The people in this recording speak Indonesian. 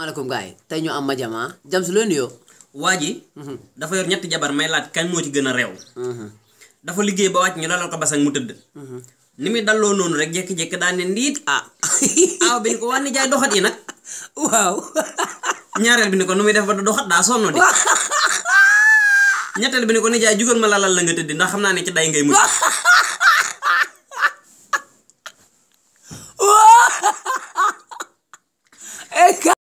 assalamualaikum gay tay ñu am ma jama jam si leen yo waji dafa yor ñet jabar may laat kan mo ci gëna rew mhm. dafa liggey ba wacc ñu dalal ko basang mu teud mhm. ni muy dalloo rek jek jek da ne nit ah. Aw bi ko wani jaay doxat yi nak waw ñaareel bi ko nu def ba doxat da sonno di ñetteel ko ni ko jugal ma lalal la nga teud ndax xamna ci day ngay